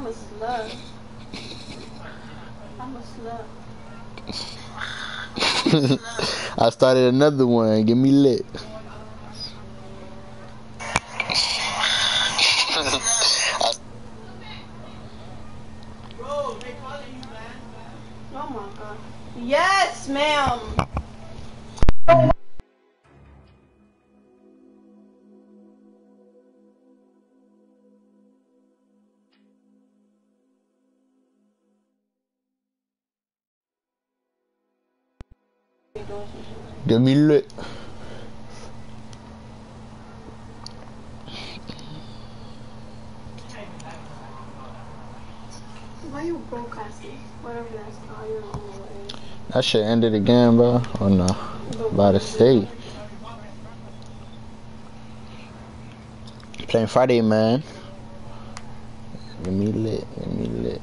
I'm a slut. I'm a slut. I started another one. Get me lit. 2000 Why you broadcasting? Whatever That shit ended again, bro. Or no? By the state. Playing Friday, man. Let me lit. Let me lit.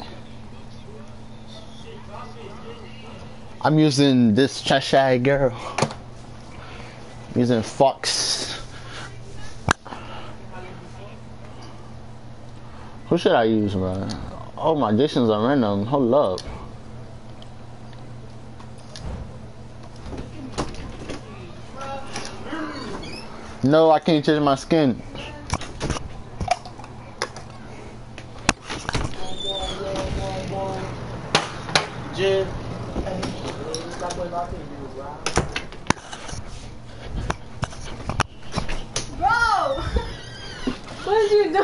I'm using this Cheshire girl. Using Fox. Who should I use, bro? Oh, my additions are random. Hold up. No, I can't change my skin. Jim. That boy about to use, right? Bro! what did you do?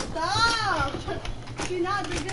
Stop! You're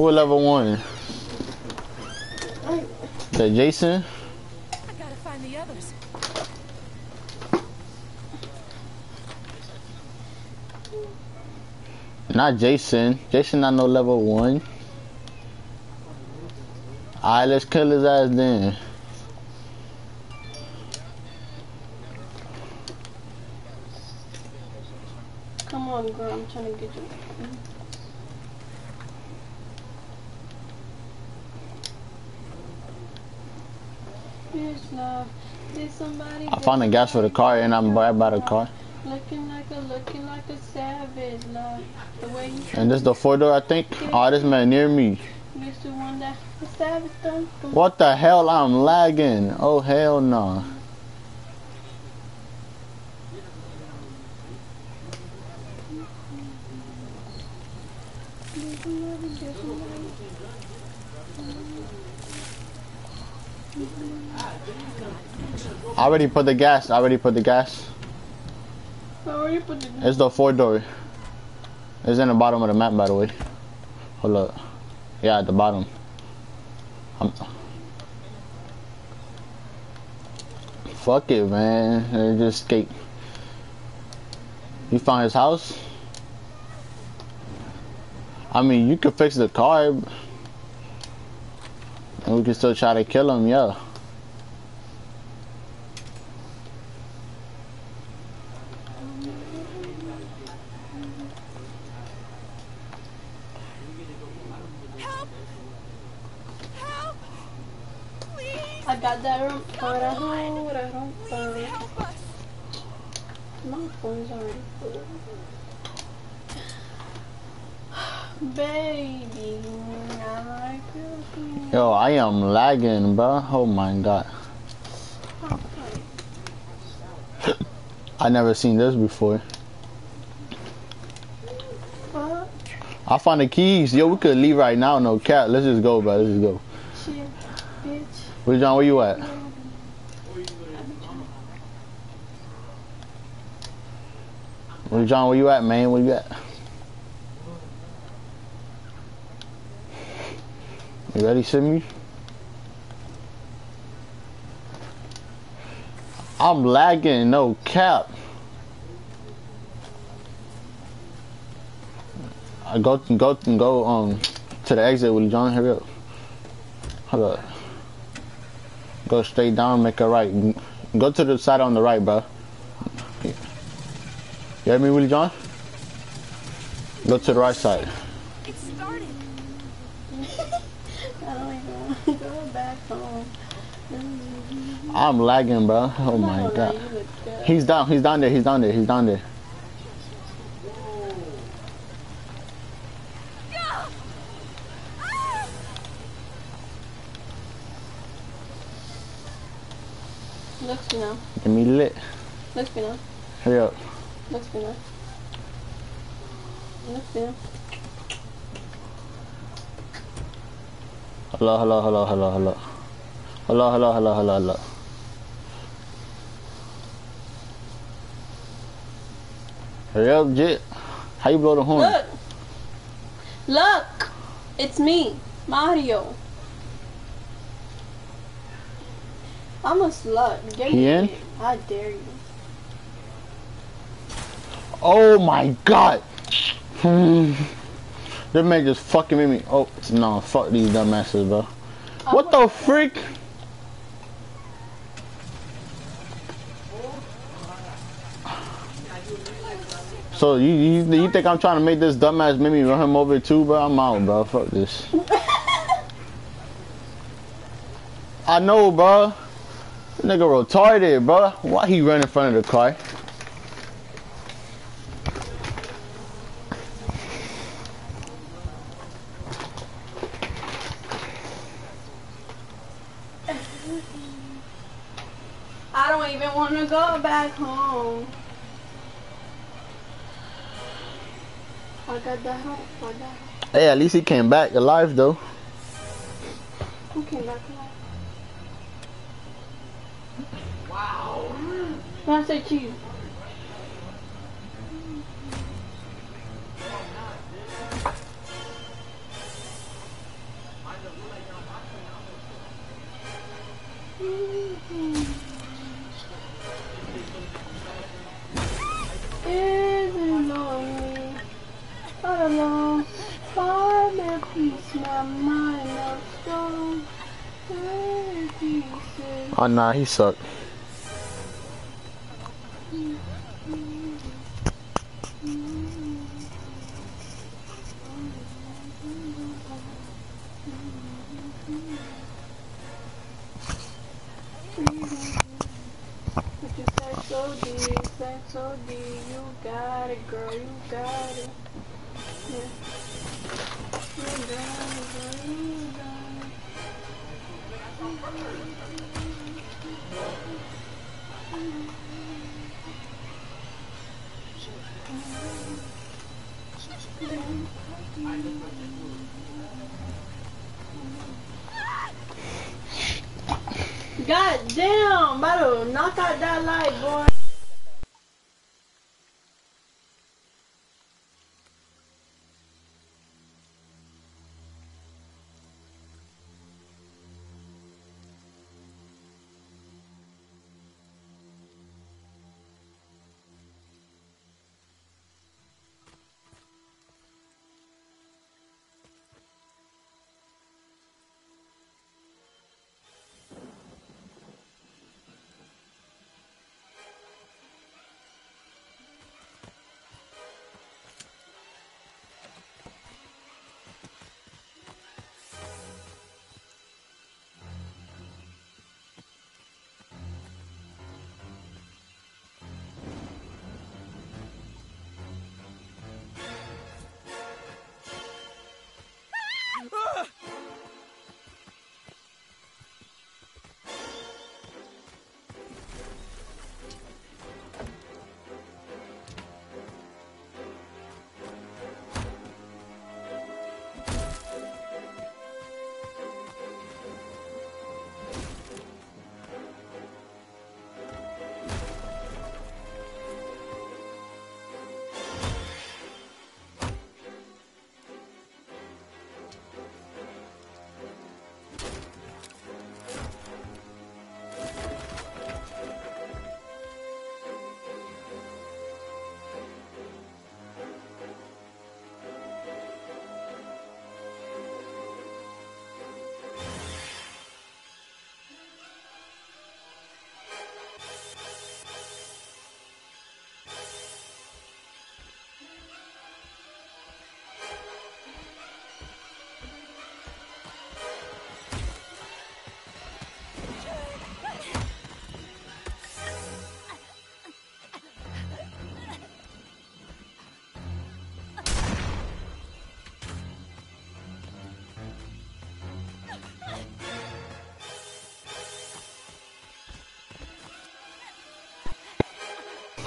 Who at level one? The Jason? I gotta find the others. Not Jason. Jason not no level one. Alright, let's kill his ass then. Come on, girl. I'm trying to get you. Bitch, love. Did somebody? I found the gas for the car and I'm right by the car. Looking like a, looking like a savage, love. The way you And this is the four door, I think. Oh, this man near me. used to the savage stuff. What the hell? I'm lagging. Oh, hell no. I already put the gas. I already put the gas. Where you put the gas. It's the four door. It's in the bottom of the map, by the way. Hold up. Yeah, at the bottom. I'm... Fuck it, man. They just escape. You found his house? I mean, you could fix the car. And we can still try to kill him, yeah. Help! Help! Please! I got that room. Para home, para home, Please para. help us! My phone's already full. Baby, I like you. Yo, I am lagging, bro. Oh my god. I never seen this before. I found the keys. Yo, we could leave right now. No cap. Let's just go, bro. Let's just go. Where John? Where you at? Where John? Where you at, man? Where you at? You ready, Simi? I'm lagging. No cap. I go go go um to the exit, with John. Hurry up. Hold up. Go straight down, make a right. Go to the side on the right, bro. You hear me, Willie John? Go to the right side. It started. I don't even want to go back home. I'm lagging, bro. Oh my god. He's down. He's down there. He's down there. He's down there. Looks me now. Get me lit. Looks me now. Hurry up. Looks me now. Looks me now. Hello, hello, hello, hello, hello. Hello, hello, hello, hello, hello. Up, Jit. How you blow the horn? Look! Look! It's me, Mario. I'm a slut. Get He me in? I dare you. Oh my god! That man just fucking made me. Oh, no, fuck these dumbasses, bro. Oh, what the freak? So you, you you think I'm trying to make this dumbass make me run him over too, bro? I'm out, bro. Fuck this. I know, bro. Nigga retarded, bro. Why he run in front of the car? I don't even want to go back home. I got that hope. I got Hey, at least he came back alive though. Who came back alive? Wow. When I say cheese. Oh nah, he sucked. Knock out that light, boy.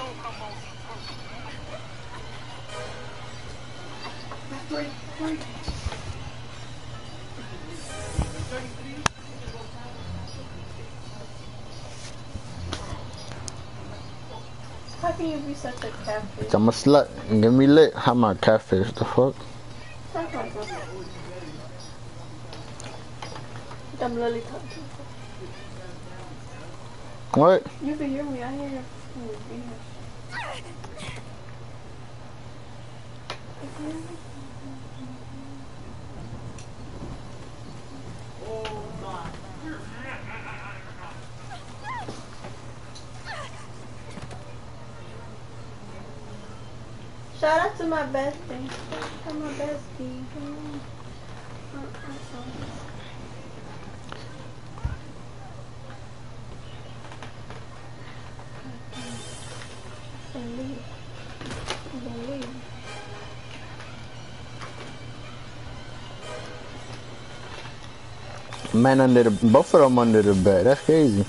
How can you be such a catfish? I'm a slut. Get me lit. How my catfish? The fuck? I'm literally talking. What? You can hear me. I hear your being. Shout out to my bestie. Shout out to my bestie. Man under the both of them under the bed. That's crazy.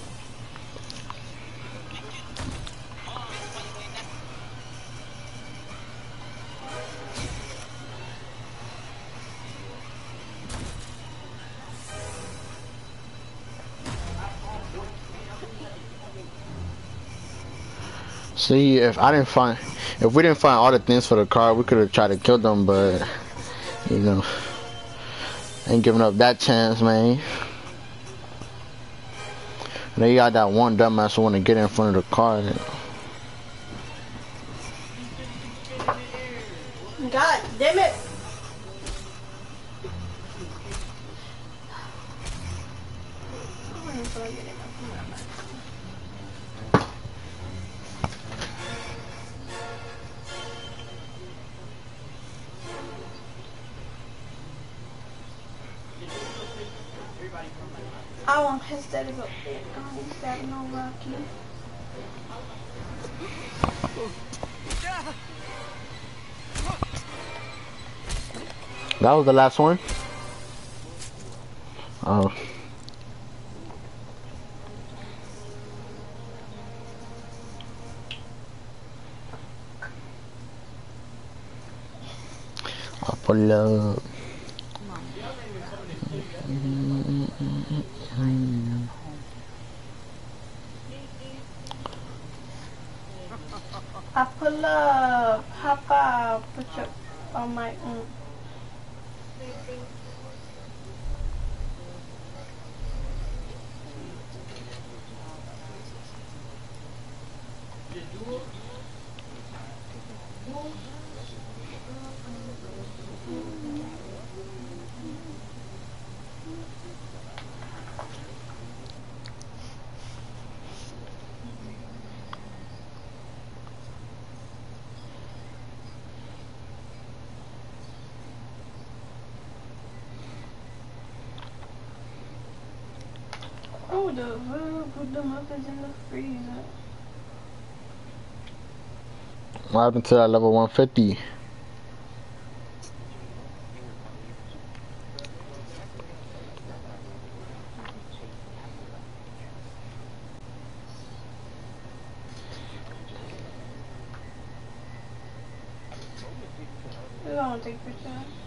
See, if I didn't find, if we didn't find all the things for the car, we could have tried to kill them, but you know, ain't giving up that chance, man. They got that one dumbass who want to get in front of the car. I want his daddy go. I want his daddy no Rocky. That was the last one. Oh. I'll pull up. I pull up, hop up, put your on my. Mm. The put the muffins in the freezer? What happened to that level 150? We're gonna take pictures.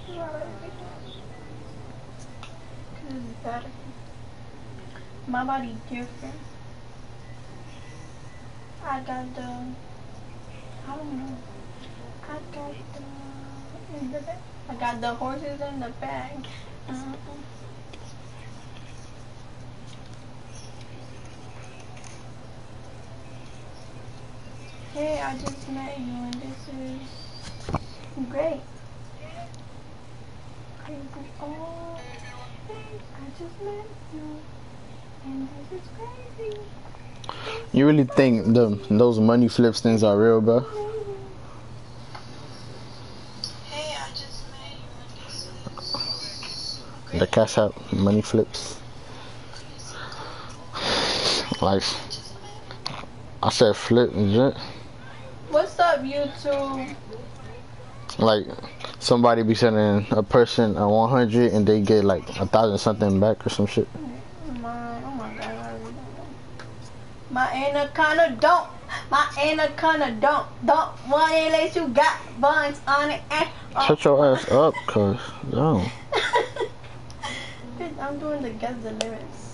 We're gonna take pictures. Cause it's better. My body different. I got the. I don't know. I got the. In the bag. I got the horses in the bag. Uh-uh. Hey, I just met you and this is great. Oh, hey, I just met you and this is crazy. You really think the those money flips things are real, bro? Hey, I just met you and this is The cash out money flips. Like I said, flip legit. What's up, YouTube? Like somebody be sending a person a 100 and they get like a thousand something back or some shit. My, oh my god, I really don't know. My anaconda don't My anaconda don't, don't want it unless you got buns on it. Eh, oh. Shut your ass up, cuz. No. I'm doing the guess the lyrics.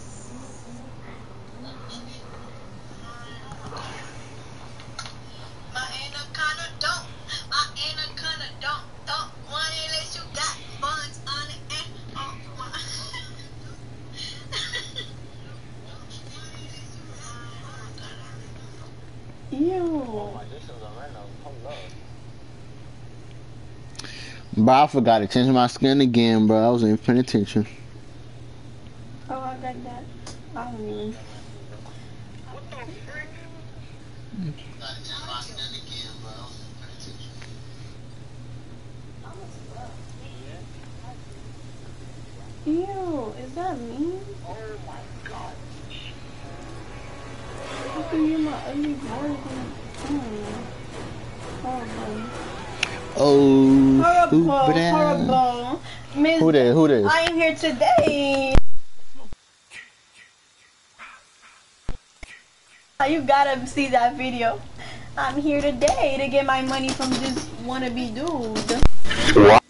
Ew. Bro, I forgot to change my skin again, bro. I even paying attention. Oh, I got that. I don't even. Ew, is that me? Oh Oh, Horrible, horrible. Miss, Who that? Who that? I am here today. You gotta see that video. I'm here today to get my money from this wannabe dude.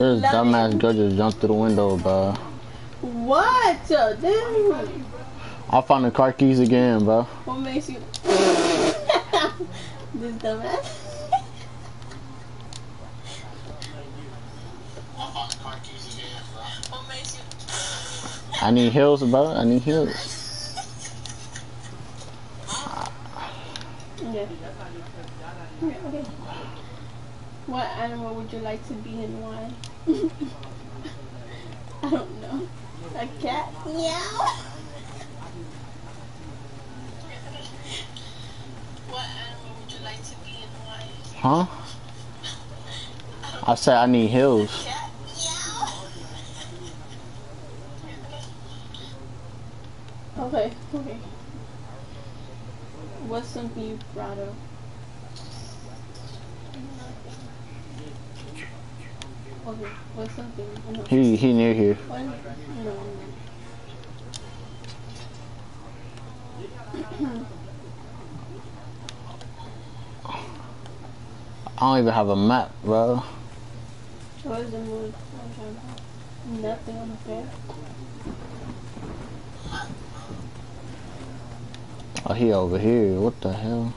This Love dumbass you. girl just jumped through the window, bro. What? Dude, I found the car keys again, bro. what makes you this dumbass? What makes you I need heels, bro. I need heels. Yeah. Okay. What animal would you like to be and why? I don't know. A cat? Meow. what animal would you like to be and why? Huh? I said I need hills. Okay, okay. What's something you proud of? What's something? He he near here. What? No. I don't even have a map, bro. What is the mood? Nothing on the. Oh, he over here. What the hell?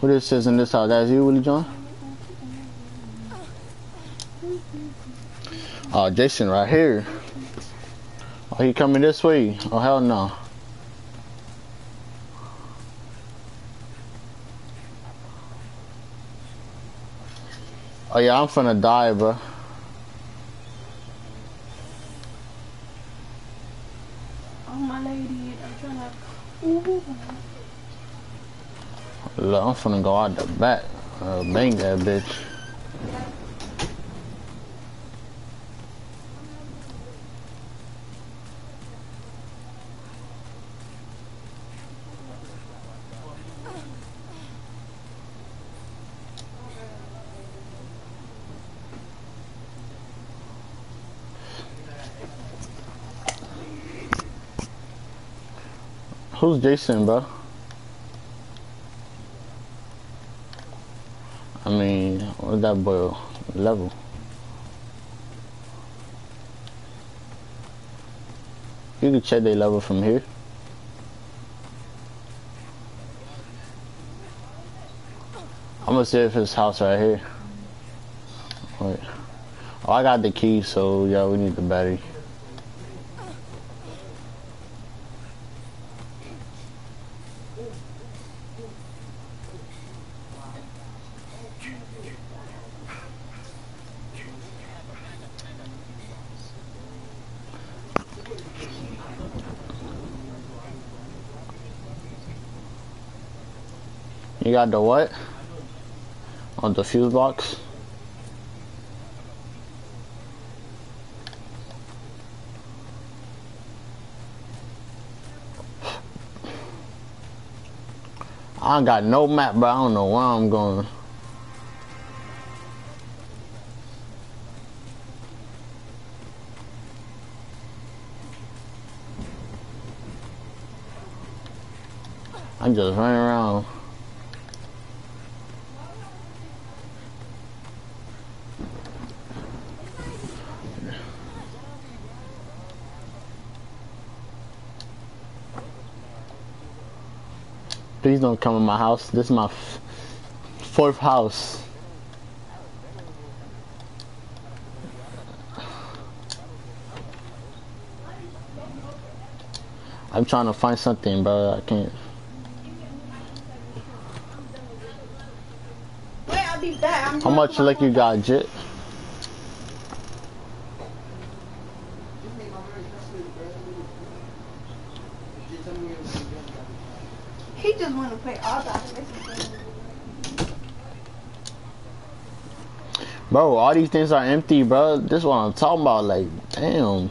Who this is in this house? That's you, Willie John? Oh, Jason right here. Oh, he coming this way. Oh, hell no. Oh, yeah, I'm finna die, bro. Oh my lady, I'm trying to. Ooh. Look, I'm finna go out the back. Uh, bang that bitch. Who's Jason, bro? I mean, what's that boy level? You can check their level from here. I'm gonna see if his house right here. Wait. Oh, I got the key, so yeah, we need the battery. Got the what? On the fuse box? I got no map, but I don't know where I'm going. I'm just running around. Please don't come in my house. This is my f- fourth house. I'm trying to find something, but I can't. Wait, I'll be back. I'm How much lick you got, Jit? He just want to play all the Bro, all these things are empty, bro. This is what I'm talking about. Like, damn.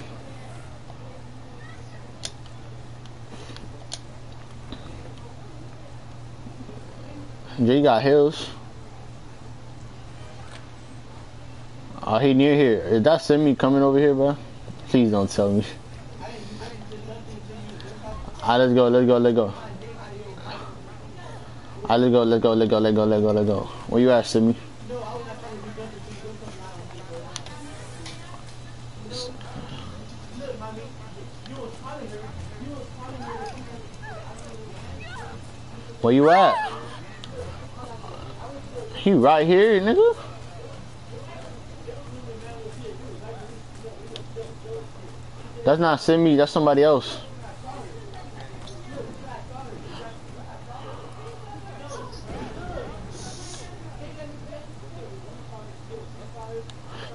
Jay got hills. Oh, he near here. Is that Simi coming over here, bro? Please don't tell me. Alright, let's go, let's go, let's go. Alright, let's go, let's go, let's go, let's go, let's go, let's go. Where you at, Simi? Where you at? He right here, nigga. That's not Simi, that's somebody else.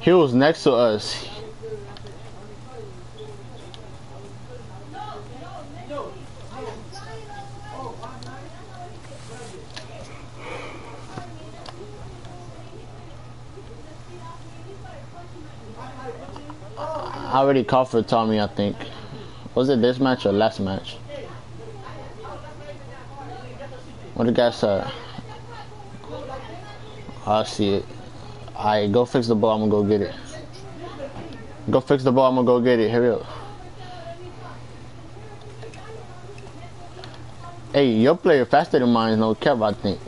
He was next to us. I already called for Tommy, I think. Was it this match or last match? What the guys say? I see it. Alright, go fix the ball, I'm gonna go get it. Go fix the ball, I'm gonna go get it. Hurry up. Hey, your player faster than mine, no cap, I think.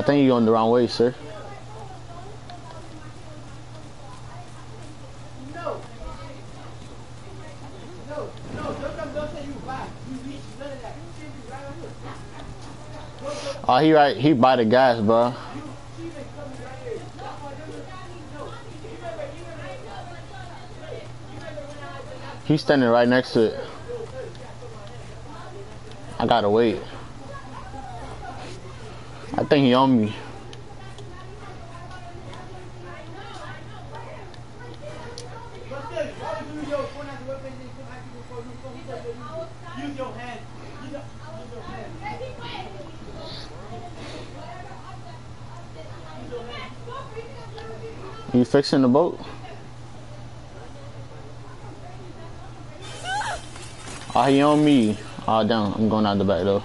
I think you're going the wrong way, sir. Oh, he right. He by the gas, bro. He's standing right next to it. I gotta wait. I think he on me. You fixing the boat? Oh, he on me. Oh, damn. I'm going out the back though.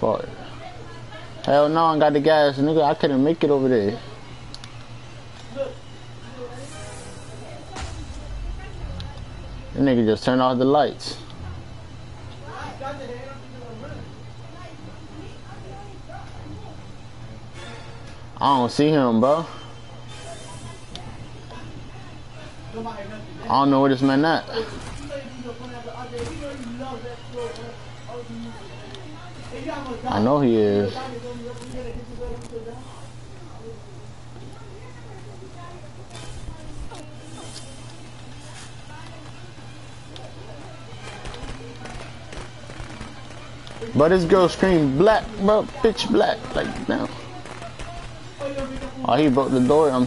Fuck. Hell no, I got the gas. Nigga, I couldn't make it over there. That nigga just turned off the lights. I don't see him, bro. I don't know where this man at. I know he is. But this girl screamed black, bro, pitch black, like now. Oh, he broke the door. I'm,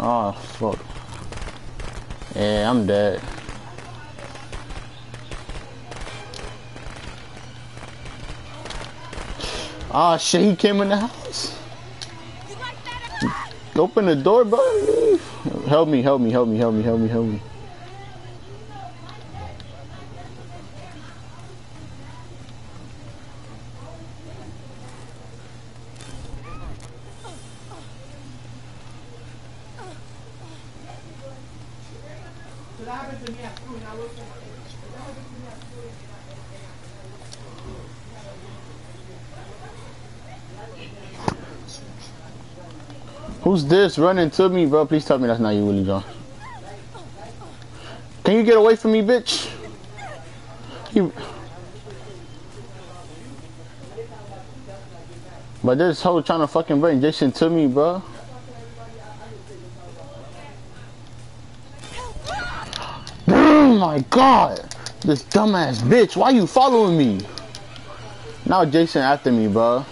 oh fuck. Yeah, I'm dead. Oh shit, he came in the house. Open the door, bro. Help me, help me, help me, help me, help me, help me. Who's this running to me, bro? Please tell me that's not you, Willie John. Can you get away from me, bitch? You... But this hoe trying to fucking bring Jason to me, bro. Oh my god! This dumbass bitch, why you following me? Now Jason after me, bro.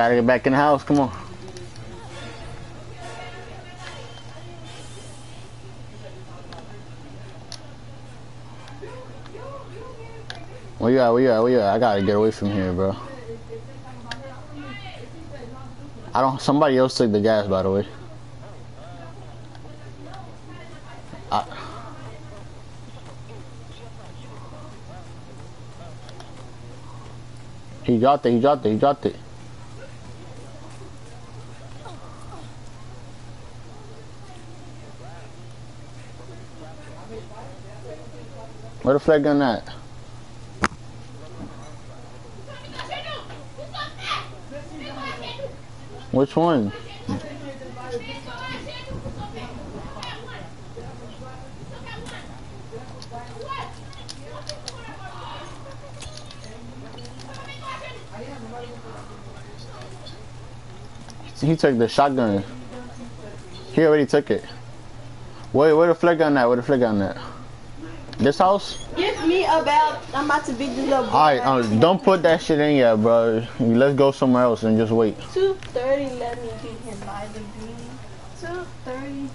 Gotta get back in the house, come on. Where you at? Where you at? Where you at? I gotta get away from here, bro. I don't. Somebody else took the gas, by the way. He dropped it. He dropped it. He dropped it. Where the flare gun at? Which one? He took the shotgun. He already took it. Wait, where the flare gun at? Where the flare gun at? This house? Give me about. I'm about to beat this up. Alright, um, don't put that shit in yet, bro. Let's go somewhere else and just wait. 230, let me get him by the beam. 230.